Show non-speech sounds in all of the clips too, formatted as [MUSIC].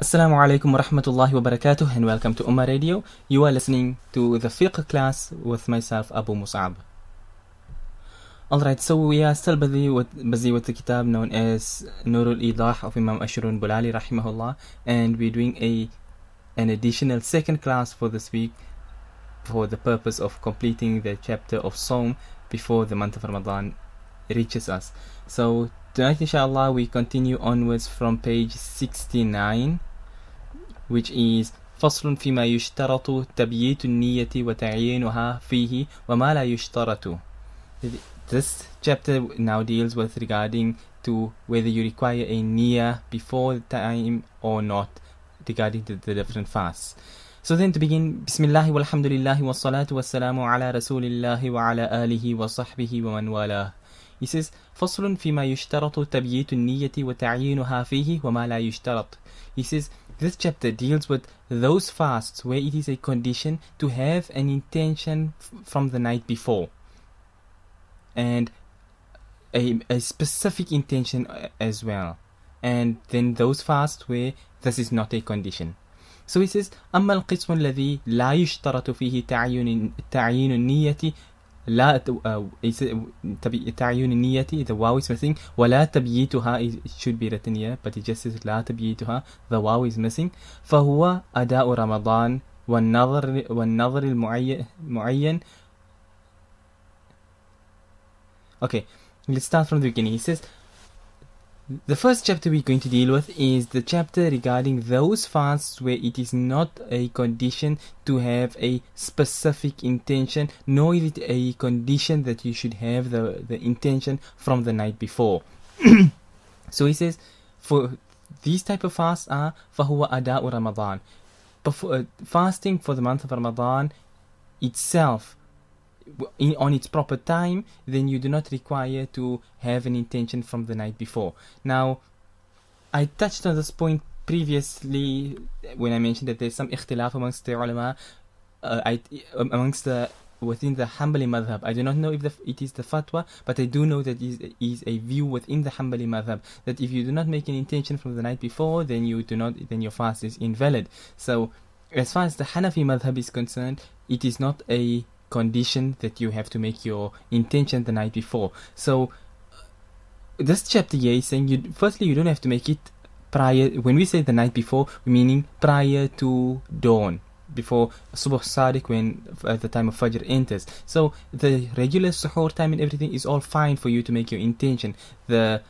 Assalamu alaikum wa rahmatullahi wa barakatuh and welcome to Ummah Radio. You are listening to the fiqh class with myself Abu Mus'ab. Alright, so we are still busy with, busy with the kitab known as Nurul Idah of Imam Ash-Shurunbulali rahimahullah and we're doing a an additional second class for this week for the purpose of completing the chapter of Sawm before the month of Ramadan reaches us. So tonight inshallah we continue onwards from page 69 which is فصل فيما يشترط تبييت النية وتعيينها فيه وما لا يشترط This chapter now deals with regarding to whether you require a niyyah before the time or not regarding the, the different fasts. So then to begin, Bismillah walhamdulillah wa salatu wa salamu ala rasulillah wa ala alihi wa sahbihi wa man wala. He says, فصل فيما يشترط تبييت النية وتعيينها فيه وما لا يشترط. He says, this chapter deals with those fasts where it is a condition to have an intention f- from the night before and a, a specific intention uh, as well. And then those fasts where this is not a condition. So he says أما القسم الذي لا يشترط فيه تعيين تعيين النية لا تعيين النية the واو is missing ولا تبييتها it should be written here but it just says لا تبييتها the واو is missing فهو أداء رمضان والنظر والنظر المعين معين Okay, let's start from the beginning. He says the first chapter we're going to deal with is the chapter regarding those fasts where it is not a condition to have a specific intention, nor is it a condition that you should have the, the intention from the night before. [CLEARS THROAT] so he says, for these type of fasts are فهو أداء Ramadan. Before, uh, fasting for the month of Ramadan itself in, on its proper time, then you do not require to have an intention from the night before. Now, I touched on this point previously when I mentioned that there's some ikhtilaf amongst the ulama, uh, I, amongst the within the Hanbali madhab. I do not know if the, it is the fatwa, but I do know that it is a view within the Hanbali madhab that if you do not make an intention from the night before, then you do not, then your fast is invalid. So, as far as the Hanafi madhab is concerned, it is not a condition that you have to make your intention the night before. So uh, this chapter here is saying you firstly you don't have to make it prior when we say the night before meaning prior to dawn before subh sadiq when at the time of fajr enters. So the regular suhoor time and everything is all fine for you to make your intention. The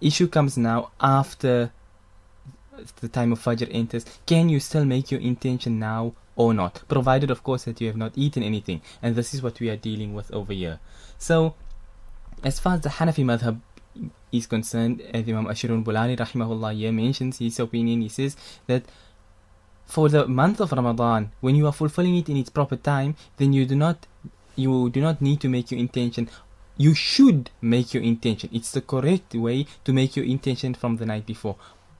issue comes now after the time of fajr enters. Can you still make your intention now or not, provided, of course, that you have not eaten anything. And this is what we are dealing with over here. So, as far as the Hanafi madhab is concerned, Imam Ash-Shurunbulali rahimahullah here mentions his opinion, he says that for the month of Ramadan, when you are fulfilling it in its proper time, then you do not you do not need to make your intention. You should make your intention. It's the correct way to make your intention from the night before.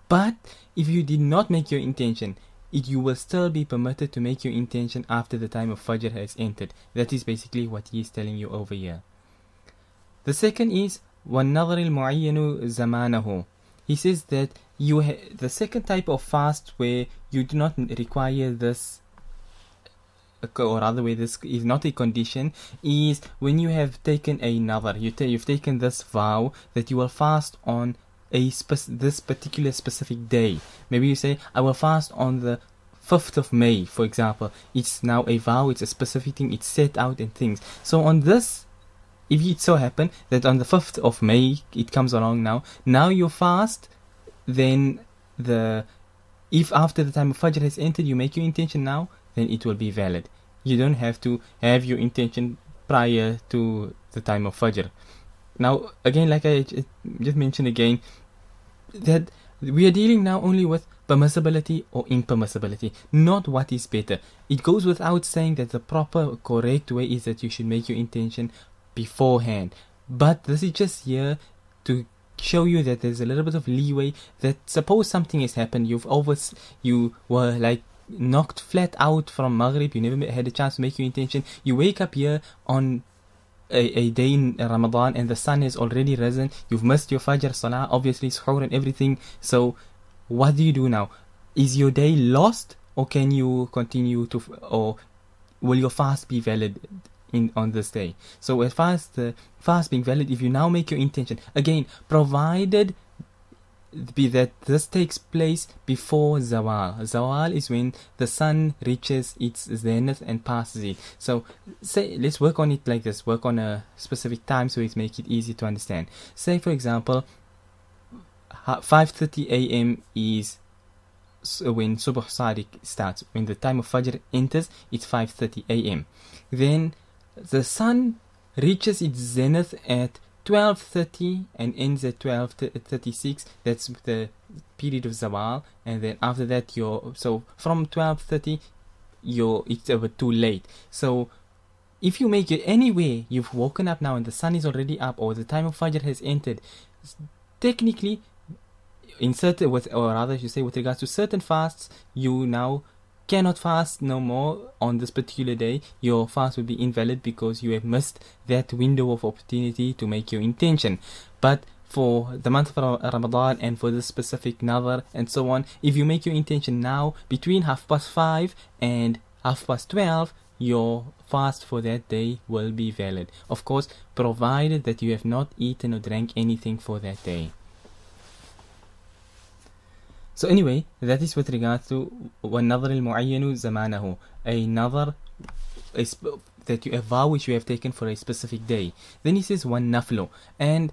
But if you did not make your intention, it, you will still be permitted to make your intention after the time of Fajr has entered. That is basically what he is telling you over here. The second is وَالنَّظْرِ الْمُعَيَّنُ زَمَانَهُ He says that you ha- the second type of fast where you do not require this or rather where this is not a condition is when you have taken a nazar you ta- you've taken this vow that you will fast on a this particular specific day. Maybe you say, I will fast on the 5th of May, for example. It's now a vow, it's a specific thing, it's set out in things. So on this, if it so happen that on the 5th of May, it comes along now, now you fast, then the, if after the time of Fajr has entered, you make your intention now, then it will be valid. You don't have to have your intention prior to the time of Fajr. Now, again, like I just mentioned again, that we are dealing now only with permissibility or impermissibility, not what is better. It goes without saying that the proper, correct way is that you should make your intention beforehand. But this is just here to show you that there's a little bit of leeway. That suppose something has happened, you've over, you were like knocked flat out from Maghrib, you never had a chance to make your intention. You wake up here on a, a day in Ramadan and the sun is already risen, you've missed your Fajr Salah, obviously Suhoor and everything. So, what do you do now? is your day lost or can you continue to or will your fast be valid in on this day so as far as uh, the fast being valid if you now make your intention again provided be that this takes place before zawal. Zawal is when the sun reaches its zenith and passes it. So, say let's work on it like this. Work on a specific time so it make it easy to understand. Say for example, 5:30 a.m. is when Subh Sadiq starts. When the time of Fajr enters, it's 5:30 a.m. Then the sun reaches its zenith at 12.30 and ends at 12.36 that's the period of zawal and then after that you're so from 12.30 you're it's bit too late. So if you make it anyway you've woken up now and the sun is already up or the time of fajr has entered technically in certain with or rather you say with regards to certain fasts you now cannot fast no more on this particular day, your fast will be invalid because you have missed that window of opportunity to make your intention. But for the month of Ramadan and for this specific nadhr and so on, if you make your intention now between half past five and half past twelve, your fast for that day will be valid. Of course, provided that you have not eaten or drank anything for that day. So anyway, that is with regards to وَالنَّظْرِ الْمُعَيَّنُ زَمَانَهُ A nazar is that you a vow which you have taken for a specific day. Then he says one naflo, and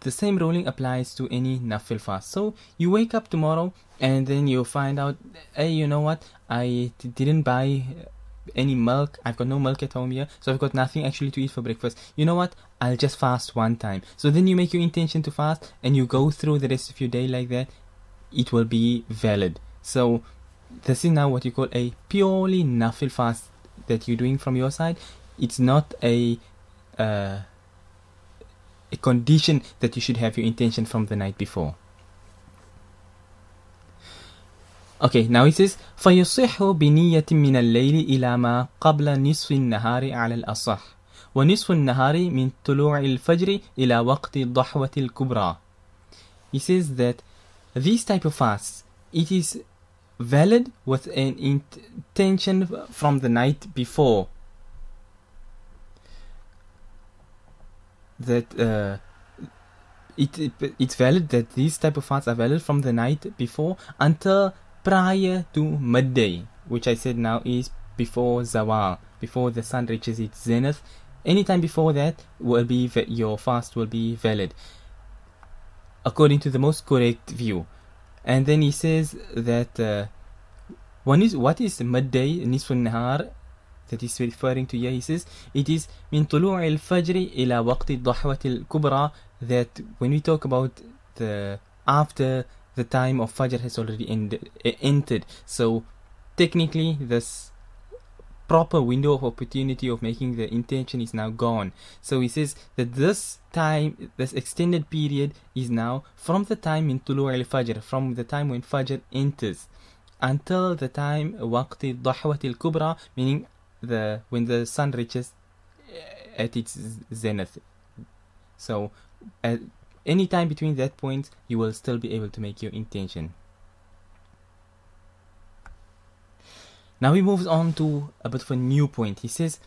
the same ruling applies to any nafil fast. So you wake up tomorrow and then you find out, hey, you know what? I t- didn't buy any milk. I've got no milk at home here, so I've got nothing actually to eat for breakfast. You know what? I'll just fast one time. So then you make your intention to fast and you go through the rest of your day like that it will be valid. So this is now what you call a purely nafil fast that you're doing from your side. It's not a uh, a condition that you should have your intention from the night before. Okay, now it says فيصح بنية من الليل إلى ما قبل نصف النهار على الأصح ونصف النهار من طلوع الفجر إلى وقت الضحوة الكبرى. He says that these type of fasts, it is valid with an intention from the night before. That uh, it, it it's valid that these type of fasts are valid from the night before until prior to midday, which I said now is before zawal, before the sun reaches its zenith. Anytime before that will be your fast will be valid according to the most correct view. And then he says that uh, one is what is midday nisf nahar that he's referring to here. He says it is من طلوع الفجر إلى وقت الضحوة الكبرى that when we talk about the after the time of Fajr has already ended, entered. So technically this proper window of opportunity of making the intention is now gone. So he says that this time, this extended period is now from the time in Tulu al Fajr, from the time when Fajr enters, until the time waqti dahwat al kubra, meaning the when the sun reaches eh, at its zenith. So at any time between that point, you will still be able to make your intention. Now he moves on to a bit of a new point. He says,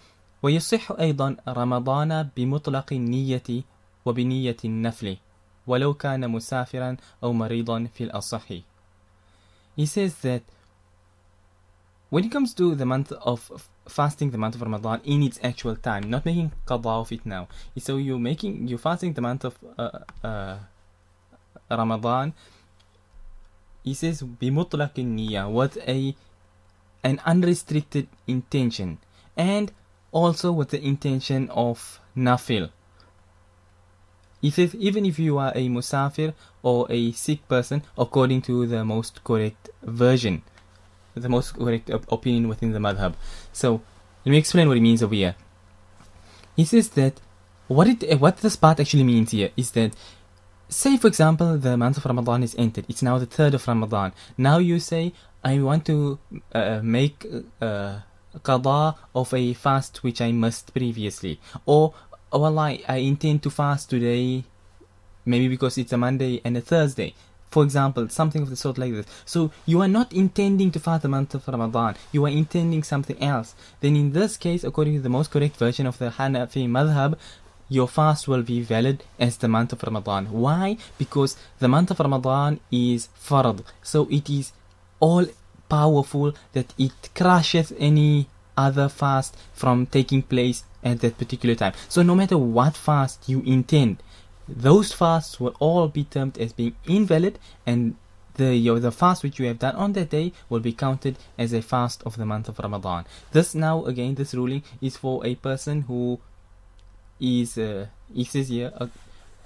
ويصح أيضا رمضان بمطلق النية وبنية النفل ولو كان مسافرا أو مريضا في الأصح. He says that when it comes to the month of fasting the month of Ramadan in its actual time, not making qada of it now. So you're making you're fasting the month of uh, uh, Ramadan. He says بمطلق النية with a an unrestricted intention and also with the intention of nafil. He says even if you are a musafir or a sick person, according to the most correct version, the most correct op- opinion within the madhab. So let me explain what he means over here. He says that what it what this part actually means here is that say for example the month of Ramadan is entered. It's now the third of Ramadan. Now you say I want to uh, make uh, qada of a fast which I missed previously, or well, I, I intend to fast today, maybe because it's a Monday and a Thursday. For example, something of the sort like this. So you are not intending to fast the month of Ramadan. You are intending something else. Then in this case, according to the most correct version of the Hanafi madhab, your fast will be valid as the month of Ramadan. Why? Because the month of Ramadan is farad, So it is all powerful that it crushes any other fast from taking place at that particular time. So no matter what fast you intend, those fasts will all be termed as being invalid and the your, the fast which you have done on that day will be counted as a fast of the month of Ramadan. This now again this ruling is for a person who is uh, says here uh,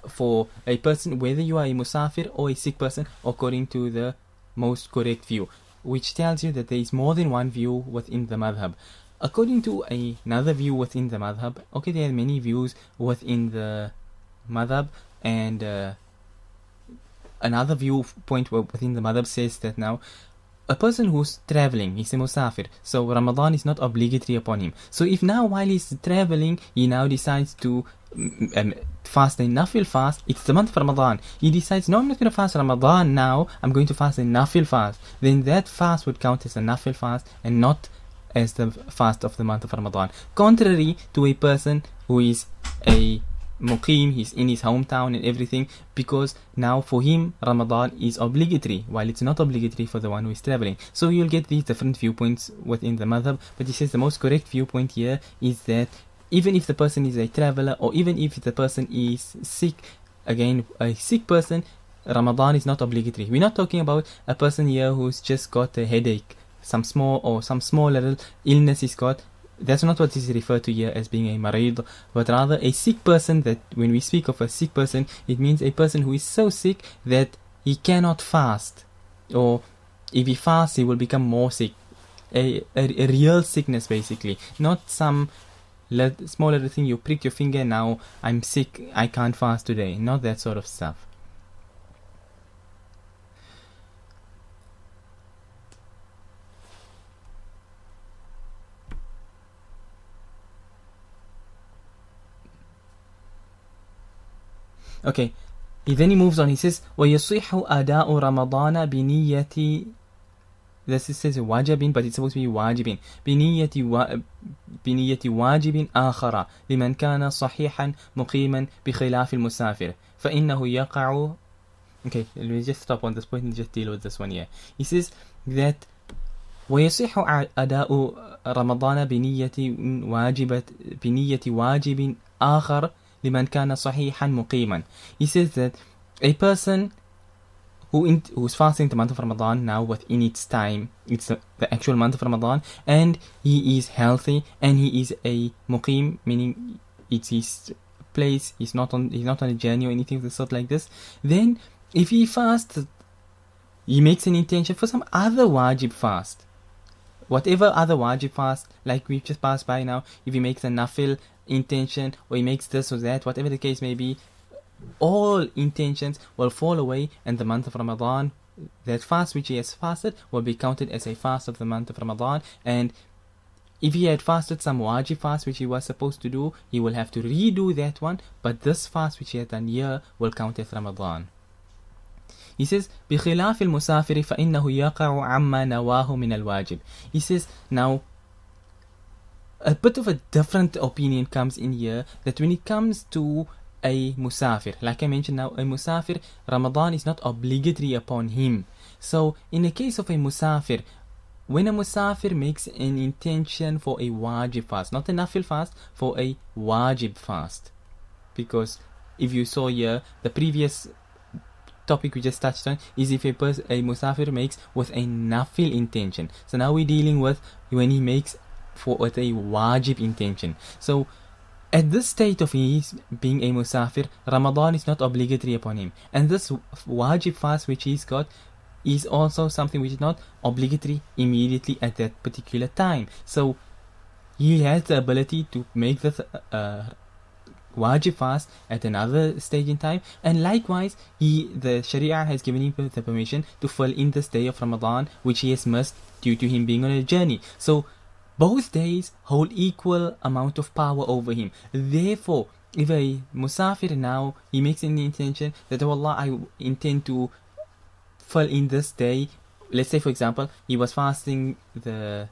for a person whether you are a musafir or a sick person according to the most correct view which tells you that there is more than one view within the madhab. According to another view within the madhab okay there are many views within the madhab and uh, another viewpoint within the madhab says that now a person who's traveling, he's a musafir, so Ramadan is not obligatory upon him. So if now while he's traveling, he now decides to mm, um, fast a nafil fast, it's the month of Ramadan. He decides, no, I'm not going to fast Ramadan now, I'm going to fast a nafil fast. Then that fast would count as a nafil fast and not as the fast of the month of Ramadan. Contrary to a person who is a muqim, he's in his hometown and everything, because now for him Ramadan is obligatory, while it's not obligatory for the one who is traveling. So you'll get these different viewpoints within the madhab, but he says the most correct viewpoint here is that even if the person is a traveler or even if the person is sick, again a sick person, Ramadan is not obligatory. We're not talking about a person here who's just got a headache, some small or some small little illness he's got that's not what is referred to here as being a marid, but rather a sick person that when we speak of a sick person, it means a person who is so sick that he cannot fast. Or if he fasts, he will become more sick. A, a, a real sickness, basically. Not some let, small little thing you prick your finger, now I'm sick, I can't fast today. Not that sort of stuff. Okay. He then he moves on. He says, وَيَصِحُ أَدَاءُ رَمَضَانَ بِنِيَّةِ This says واجب but it's supposed to be واجب بنية و... بنية واجب آخر لمن كان صحيحا مقيما بخلاف المسافر فإنه يقع Okay, let me just stop on this point and just deal with this one here. He says that ويصح أداء رمضان بنية واجبة بنية واجب آخر لمن كان صحيحا مقيما he says that a person who in, who's fasting the month of Ramadan now within its time it's the, the, actual month of Ramadan and he is healthy and he is a muqim meaning it's his place he's not on he's not on a journey or anything of the sort like this then if he fasts he makes an intention for some other wajib fast whatever other wajib fast like we've just passed by now if he makes a nafil intention or he makes this or that, whatever the case may be, all intentions will fall away and the month of Ramadan, that fast which he has fasted, will be counted as a fast of the month of Ramadan. And if he had fasted some wajib fast which he was supposed to do, he will have to redo that one, but this fast which he had done here will count as Ramadan. He says, بخلاف المسافر فإنه يقع عما نواه من الواجب. He says, now a bit of a different opinion comes in here that when it comes to a musafir, like I mentioned now, a musafir, Ramadan is not obligatory upon him. So, in the case of a musafir, when a musafir makes an intention for a wajib fast, not a nafil fast, for a wajib fast, because if you saw here, the previous topic we just touched on is if a person, a musafir makes with a nafil intention. So now we're dealing with when he makes for with a wajib intention. So at this state of his being a musafir, Ramadan is not obligatory upon him. And this wajib fast which he's got is also something which is not obligatory immediately at that particular time. So he has the ability to make the uh, wajib fast at another stage in time and likewise he the sharia has given him the permission to fall in this day of ramadan which he has missed due to him being on a journey so both days hold equal amount of power over him. Therefore, if a musafir now he makes an intention that oh Allah I intend to fall in this day. Let's say, for example, he was fasting the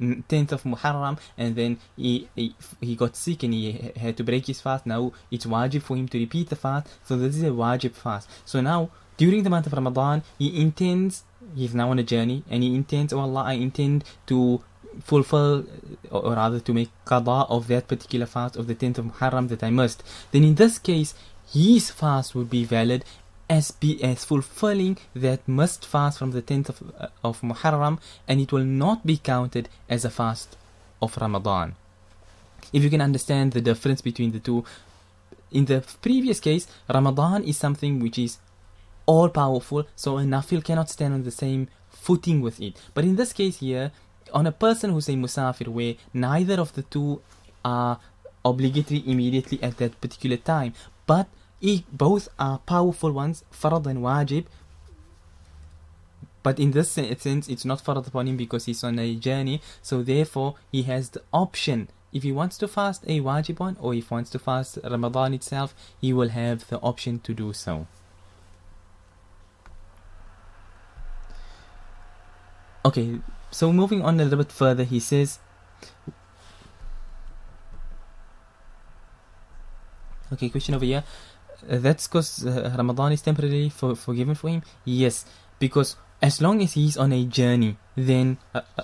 10th of Muharram and then he, he, he got sick and he had to break his fast. Now it's wajib for him to repeat the fast. So this is a wajib fast. So now during the month of Ramadan, he intends, he's now on a journey and he intends, oh Allah, I intend to fulfill or rather to make qada of that particular fast of the 10th of Muharram that I must. Then in this case, his fast would be valid as fulfilling that must fast from the 10th of, uh, of Muharram and it will not be counted as a fast of Ramadan. If you can understand the difference between the two, in the previous case, Ramadan is something which is all powerful, so a nafil cannot stand on the same footing with it. But in this case here, on a person who's a musafir, where neither of the two are obligatory immediately at that particular time, but both are powerful ones, farad and wajib. But in this sense, it's not farad upon him because he's on a journey. So therefore, he has the option. If he wants to fast a wajib one, or if he wants to fast Ramadan itself, he will have the option to do so. Okay, so moving on a little bit further, he says, Okay, question over here Uh, that's because uh, Ramadan is temporarily for, forgiven for him? Yes, because as long as he's on a journey, then uh, uh,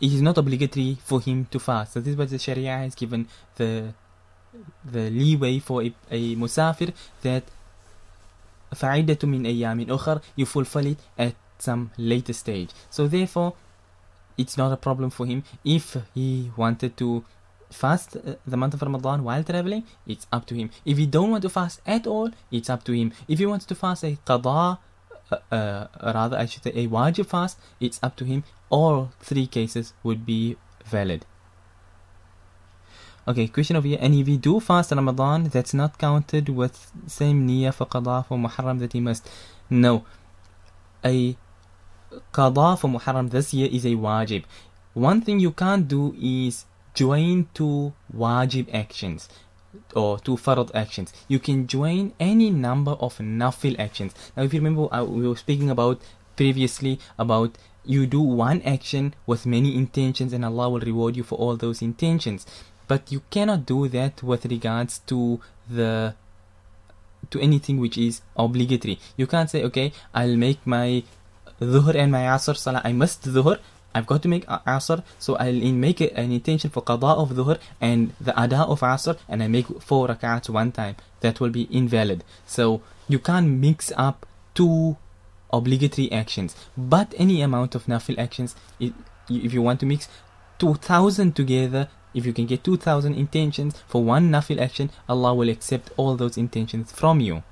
it is not obligatory for him to fast. So this is what the Sharia has given the the leeway for a, a musafir that فعدة من أيام أخر you fulfill it at some later stage. So therefore, it's not a problem for him if he wanted to fast uh, the month of Ramadan while traveling, it's up to him. If he don't want to fast at all, it's up to him. If he wants to fast a qada, uh, uh, rather I should say a wajib fast, it's up to him. All three cases would be valid. Okay, question over here. And if he do fast Ramadan, that's not counted with same niyyah for qada for Muharram that he must. No. A qada for Muharram this year is a wajib. One thing you can't do is join two wajib actions or two farad actions. You can join any number of nafil actions. Now, if you remember, uh, we were speaking about previously about you do one action with many intentions and Allah will reward you for all those intentions. But you cannot do that with regards to the to anything which is obligatory. You can't say, okay, I'll make my dhuhr and my asr salah. I must dhuhr, I've got to make Asr, so I'll make an intention for Qada of Dhuhr and the Ada of Asr, and I make four rak'ats one time. That will be invalid. So you can't mix up two obligatory actions, but any amount of Nafil actions, if you want to mix 2000 together, if you can get 2000 intentions for one Nafil action, Allah will accept all those intentions from you.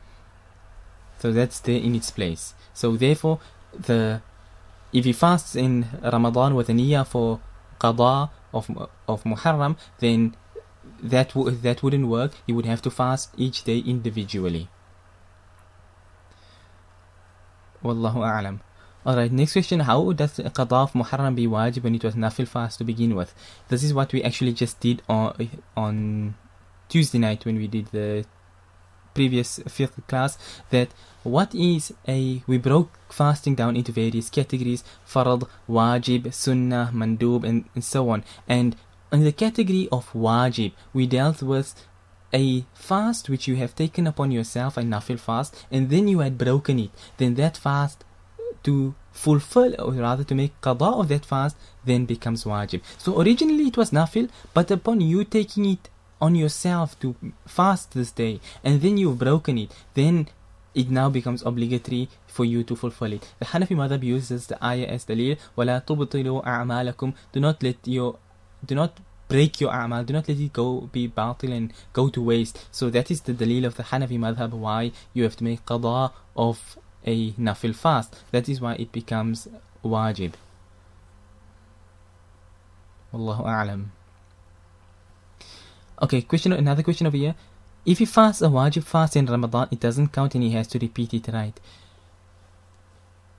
So that's there in its place. So therefore, the if he fasts in Ramadan with a niyyah for qada of, of Muharram, then that, w- that wouldn't work. He would have to fast each day individually. Wallahu a'lam. Alright, next question. How does qada of Muharram be wajib when it was nafil fast to begin with? This is what we actually just did on, on Tuesday night when we did the previous fiqh class that what is a we broke fasting down into various categories farad wajib sunnah mandub and, and so on. And in the category of wajib we dealt with a fast which you have taken upon yourself a nafil fast and then you had broken it. Then that fast to fulfill or rather to make qada of that fast then becomes wajib. So originally it was nafil but upon you taking it on yourself to fast this day and then you've broken it, then it now becomes obligatory for you to fulfill it. The Hanafi madhab uses the ayah as dalil, وَلَا تُبْطِلُوا أَعْمَالَكُمْ Do not let your, do not break your a'mal, do not let it go be batil and go to waste. So that is the dalil of the Hanafi madhab why you have to make qada of a nafil fast. That is why it becomes wajib. Wallahu a'lam. Okay, question. Another question over here. If he fasts a wajib fast in Ramadan, it doesn't count and he has to repeat it right.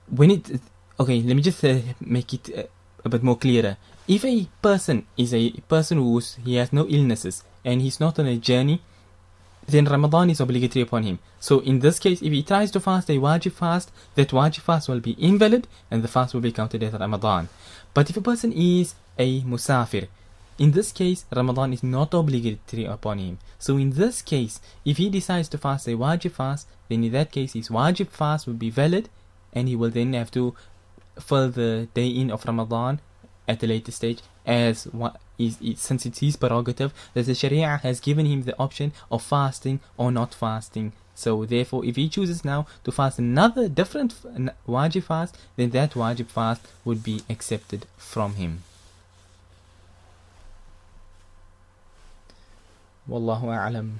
When it okay, let me just uh, make it uh, a bit more clearer. If a person is a person who's he has no illnesses and he's not on a journey, then Ramadan is obligatory upon him. So in this case, if he tries to fast a wajib fast, that wajib fast will be invalid and the fast will be counted as Ramadan. But if a person is a musafir, in this case, Ramadan is not obligatory upon him. So in this case, if he decides to fast a wajib fast, then in that case his wajib fast will be valid and he will then have to fill the day in of Ramadan at a later stage as what is since it's his prerogative that the Sharia has given him the option of fasting or not fasting. So therefore, if he chooses now to fast another different wajib fast, then that wajib fast would be accepted from him. والله أعلم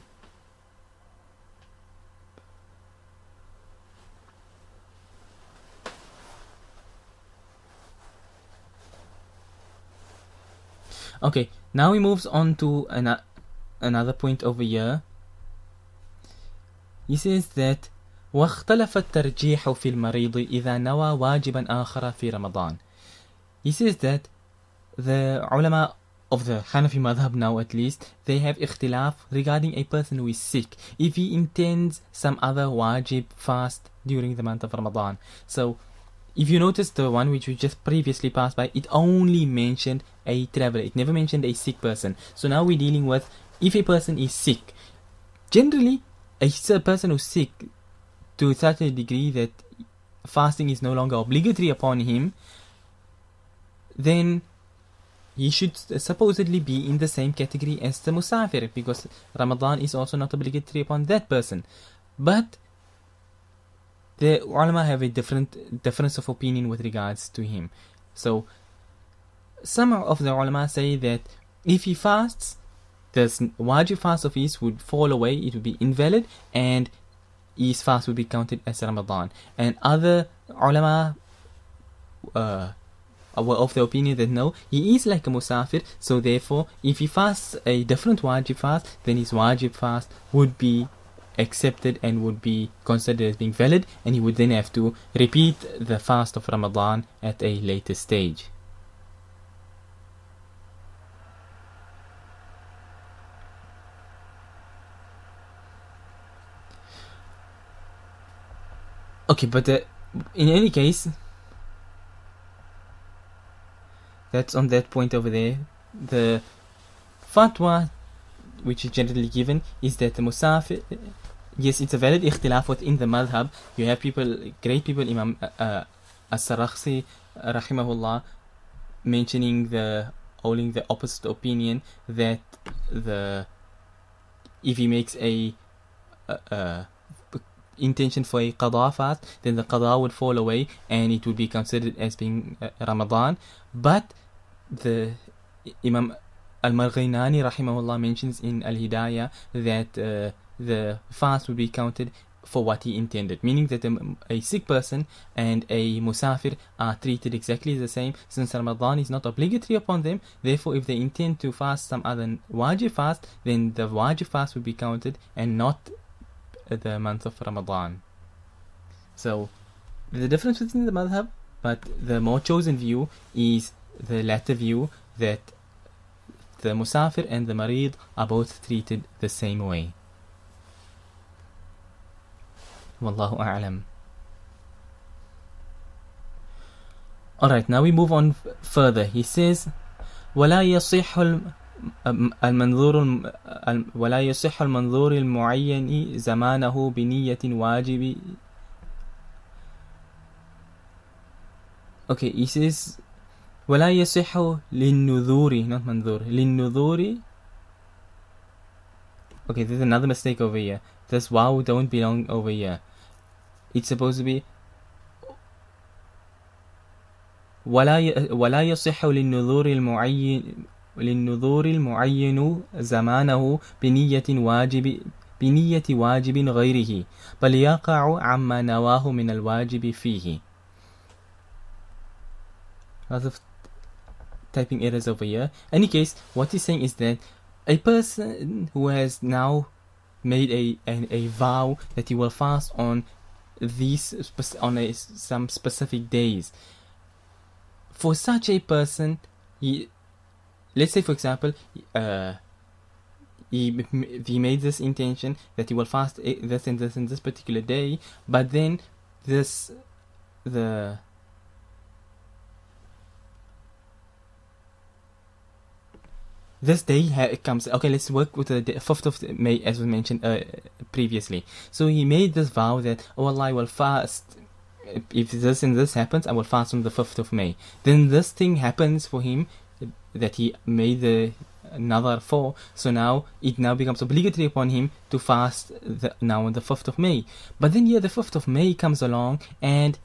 Okay, now he moves on to an, another point over here. He says that واختلف الترجيح في المريض إذا نوى واجبا آخر في رمضان. He says that the ulama of the Hanafi madhab now at least, they have ikhtilaf regarding a person who is sick if he intends some other wajib fast during the month of Ramadan. So if you notice the one which we just previously passed by, it only mentioned a traveler. It never mentioned a sick person. So now we're dealing with if a person is sick. Generally, a person who's sick to such a degree that fasting is no longer obligatory upon him, then he should supposedly be in the same category as the musafir because Ramadan is also not obligatory upon that person. But the ulama have a different difference of opinion with regards to him. So some of the ulama say that if he fasts, the wajib fast of his would fall away, it would be invalid, and his fast would be counted as Ramadan. And other ulama uh, were of the opinion that no, he is like a musafir, so therefore, if he fasts a different wajib fast, then his wajib fast would be accepted and would be considered as being valid, and he would then have to repeat the fast of Ramadan at a later stage. Okay, but uh, in any case, that's on that point over there. The fatwa, which is generally given, is that the musafir, yes, it's a valid ikhtilaf within the madhab. You have people, great people, Imam uh, uh, As-Sarakhsi, rahimahullah, mentioning the, holding the opposite opinion that the, if he makes a, a intention for a qada fast, then the qada would fall away and it would be considered as being uh, Ramadan. But the Imam Al-Marghinani rahimahullah mentions in Al-Hidayah that uh, the fast would be counted for what he intended, meaning that a, a, sick person and a musafir are treated exactly the same since Ramadan is not obligatory upon them. Therefore, if they intend to fast some other wajib fast, then the wajib fast would be counted and not the month of Ramadan. So, the difference between the madhab, but the more chosen view is the latter view that the musafir and the marid are both treated the same way. Wallahu a'lam. Alright, now we move on further. He says, ولا يصح المنظور ولا يصح المنظور المعين زمانه بنية واجب Okay, he says ولا يصح للنذور not منذور للنذور. Okay there's another mistake over here. This wow don't belong over here. It's supposed to be ولا ولا يصح للنذور المعين للنذور المعين زمانه بنية واجب بنية واجب غيره بل يقع عما نواه من الواجب فيه. Typing errors over here. Any case, what he's saying is that a person who has now made a, a, a vow that he will fast on these on a, some specific days. For such a person, he, let's say for example, uh, he he made this intention that he will fast this and this and this particular day, but then this the this day it comes okay let's work with the day- 5th of may as we mentioned uh, previously. So he made this vow that oh allah i will fast. If this and this happens i will fast on the 5th of may. Then this thing happens for him that he made the another four. So now it now becomes obligatory upon him to fast the, now on the 5th of may. But then here the 5th of may comes along and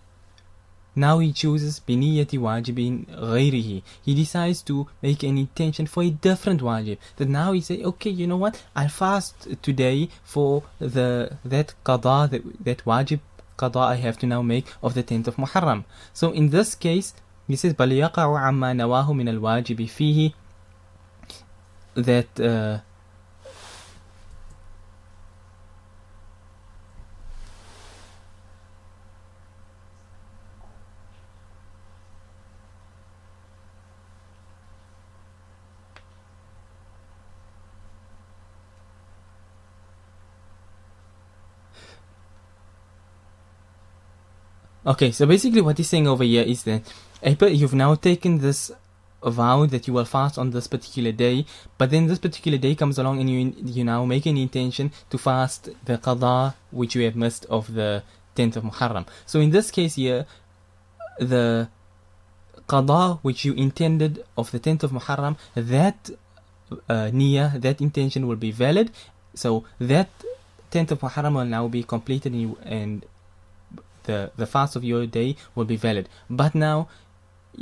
now he chooses biniyati wajibin غيره. He decides to make an intention for a different wajib. That now he say, okay, you know what? I'll fast today for the that qada that that wajib qada I have to now make of the 10th of Muharram. So in this case, he says بل يقع عما نواه من الواجب فيه that uh, Okay, so basically what he's saying over here is that April, you've now taken this vow that you will fast on this particular day, but then this particular day comes along and you you now make an intention to fast the qada which you have missed of the 10th of Muharram. So in this case here, the qada which you intended of the 10th of Muharram, that uh, that intention will be valid. So that 10th of Muharram will now be completed and, and the the fast of your day will be valid. But now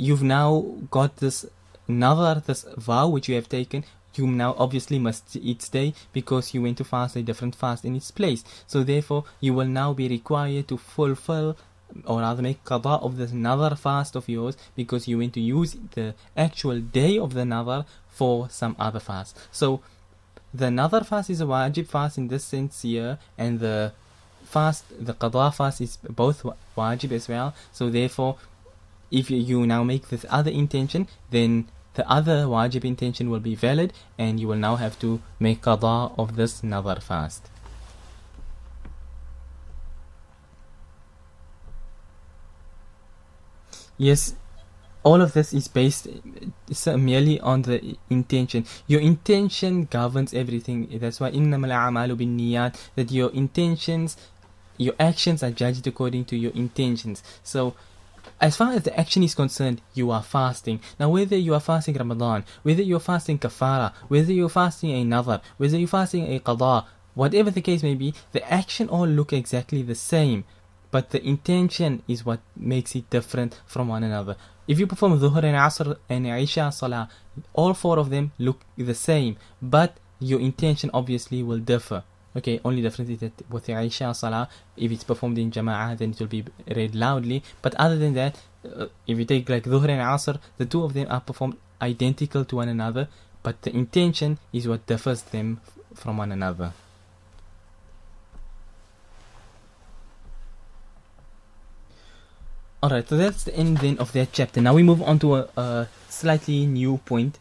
you've now got this another this vow which you have taken. You now obviously must each day because you went to fast a different fast in its place. So therefore you will now be required to fulfill or rather make qada of this another fast of yours because you went to use the actual day of the another for some other fast. So the another fast is a wajib fast in this sense here and the fast, the qadha fast is both wajib as well. So therefore, if you now make this other intention, then the other wajib intention will be valid and you will now have to make qada of this nadar fast. Yes, all of this is based merely on the intention. Your intention governs everything. That's why innamal a'malu bin niyat that your intentions your actions are judged according to your intentions. So, as far as the action is concerned, you are fasting. Now, whether you are fasting Ramadan, whether you're fasting kafara, whether you're fasting a nadar, whether you're fasting a qada, whatever the case may be, the action all look exactly the same. But the intention is what makes it different from one another. If you perform Dhuhr and Asr and Isha Salah, all four of them look the same, but your intention obviously will differ. Okay, only difference is that with the Isha Salah, if it's performed in Jama'ah, then it will be read loudly. But other than that, uh, if you take like Dhuhr and Asr, the two of them are performed identical to one another, but the intention is what differs them from one another. Alright, so that's the end then of that chapter. Now we move on to a, a slightly new point,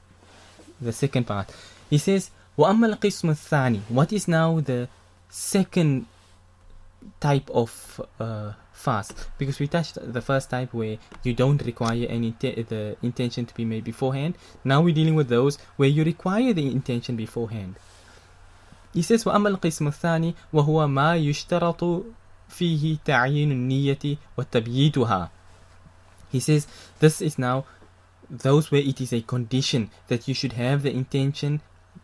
the second part. He says, وَأَمَّا الْقِسْمُ الثَّانِي What is now the second type of uh, fast? Because we touched the first type where you don't require any te- the intention to be made beforehand. Now we're dealing with those where you require the intention beforehand. He says وأما القسم الثاني وهو ما يشترط فيه تعيين النية وتبييتها. He says this is now those where it is a condition that you should have the intention,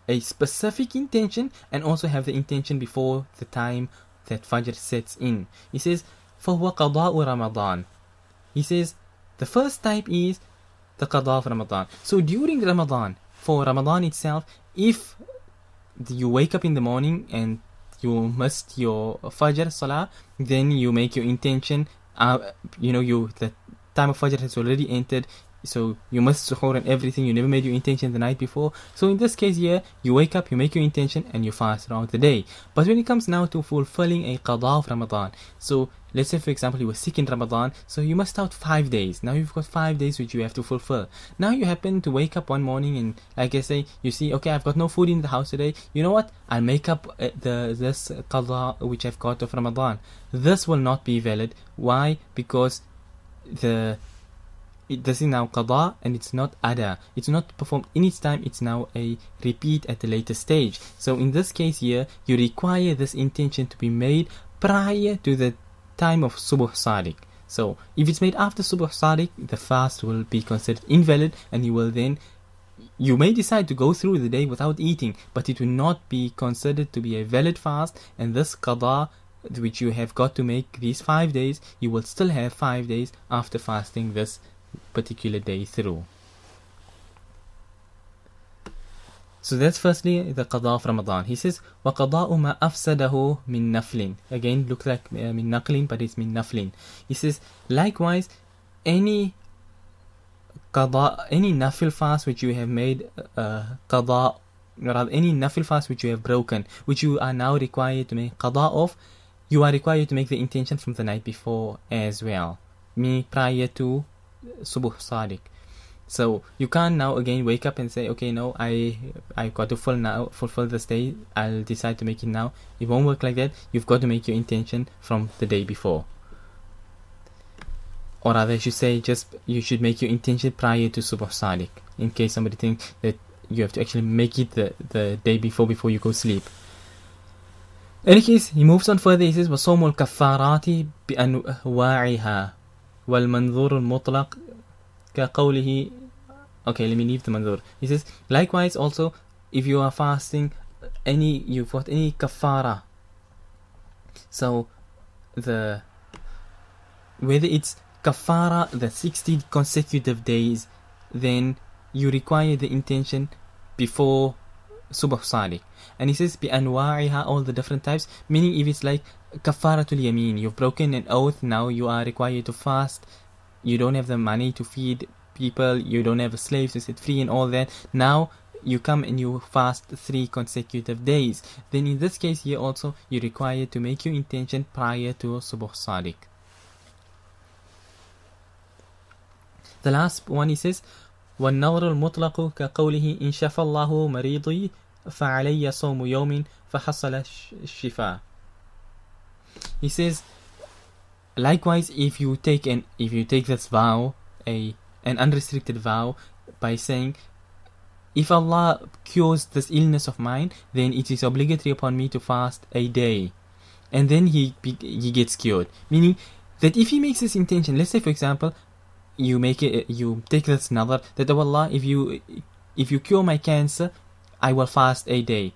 a specific intention, and also have the intention before the time that Fajr sets in. He says فهو قضاء رمضان. He says the first type is the qada of Ramadan. So during Ramadan, for Ramadan itself, if you wake up in the morning and you missed your Fajr Salah, then you make your intention. Uh, you know, you the time of Fajr has already entered. so you must suhoor and everything. You never made your intention the night before. So in this case here, you wake up, you make your intention, and you fast throughout the day. But when it comes now to fulfilling a qada of Ramadan, so let's say for example you were sick in Ramadan, so you must out five days. Now you've got five days which you have to fulfill. Now you happen to wake up one morning and like I say, you see, okay, I've got no food in the house today. You know what? I'll make up uh, the this qada which I've got of Ramadan. This will not be valid. Why? Because the it, does is now qada and it's not ada. It's not performed in its time, it's now a repeat at a later stage. So in this case here, you require this intention to be made prior to the time of subuh sadiq. So if it's made after subuh sadiq, the fast will be considered invalid and you will then you may decide to go through the day without eating, but it will not be considered to be a valid fast and this qada which you have got to make these five days, you will still have five days after fasting this particular day through. So that's firstly the qada of Ramadan. He says, وَقَضَاءُ مَا أَفْسَدَهُ مِن نَفْلٍ Again, looks like uh, min naqlin, but it's min naflin. He says, likewise, any qada, any nafil fast which you have made uh, qada, rather any nafil fast which you have broken, which you are now required to make qada of, you are required to make the intention from the night before as well. Me prior to subuh sadiq. So you can't now again wake up and say, okay, no, I I got to full now fulfill this day. I'll decide to make it now. It won't work like that. You've got to make your intention from the day before. Or rather, I should say, just you should make your intention prior to subuh sadiq. In case somebody thinks that you have to actually make it the, the day before before you go sleep. In any case, he moves on further. He says, وَصَوْمُ الْكَفَّارَاتِ بِأَنْوَاعِهَا والمنظور المطلق كقوله okay let me leave the manzur. He says likewise also if you are fasting any you've got any kafara. So the whether it's kafara the 60 consecutive days then you require the intention before subh sadiq and he says bi anwa'iha all the different types. Meaning if it's like kafaratul yamin you've broken an oath now you are required to fast you don't have the money to feed people you don't have slaves to set free and all that now you come and you fast three consecutive days then in this case here also you require to make your intention prior to subuh sadiq the last one he says والنظر المطلق كقوله إن شفى الله مريضي فعلي صوم يوم فحصل الشفاء he says likewise if you take an if you take this vow a an unrestricted vow by saying if Allah cures this illness of mine then it is obligatory upon me to fast a day and then he he gets cured. Meaning that if he makes this intention let's say for example you make it you take this another that oh Allah if you if you cure my cancer I will fast a day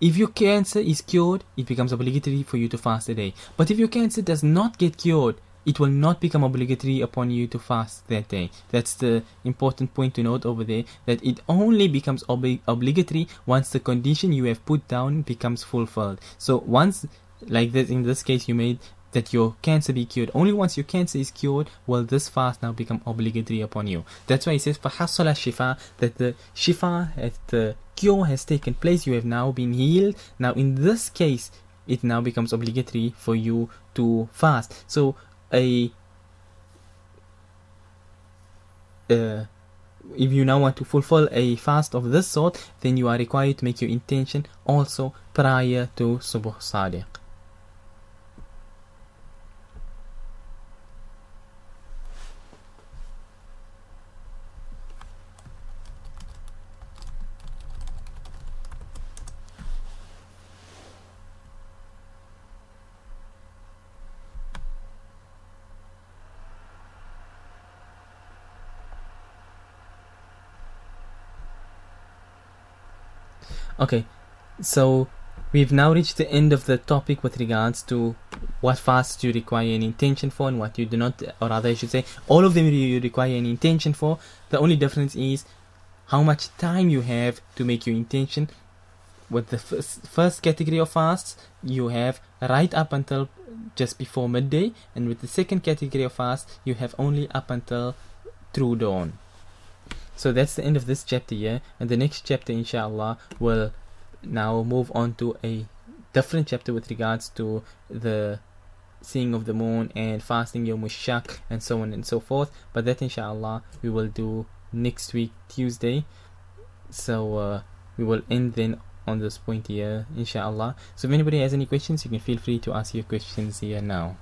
if your cancer is cured, it becomes obligatory for you to fast a day. But if your cancer does not get cured, it will not become obligatory upon you to fast that day. That's the important point to note over there that it only becomes ob- obligatory once the condition you have put down becomes fulfilled. So once like this in this case you made that your cancer be cured. Only once your cancer is cured will this fast now become obligatory upon you. That's why he says فَحَصَّلَ shifa that the shifa, the cure has taken place, you have now been healed. Now in this case, it now becomes obligatory for you to fast. So a uh, if you now want to fulfill a fast of this sort, then you are required to make your intention also prior to Subuh Sadiq. Okay, so we've now reached the end of the topic with regards to what fasts you require an intention for and what you do not, or rather, I should say, all of them you require an intention for. The only difference is how much time you have to make your intention. With the first, first category of fasts, you have right up until just before midday, and with the second category of fasts, you have only up until through dawn. So that's the end of this chapter here, and the next chapter, inshallah, will now move on to a different chapter with regards to the seeing of the moon and fasting your Shak and so on and so forth. But that, inshallah, we will do next week, Tuesday. So uh, we will end then on this point here, inshallah. So if anybody has any questions, you can feel free to ask your questions here now.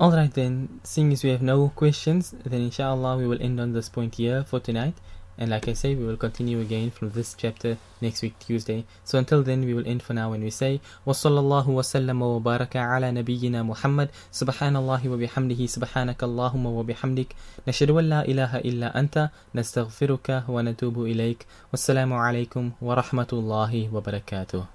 Alright then, seeing as we have no questions, then inshallah we will end on this point here for tonight. And like I say, we will continue again from this chapter next week Tuesday. So until then, we will end for now when we say, وصلى الله وسلم وبارك على نبينا محمد سبحان الله وبحمده سبحانك اللهم وبحمدك نشهد أن لا إله إلا أنت نستغفرك ونتوب إليك والسلام عليكم ورحمة الله وبركاته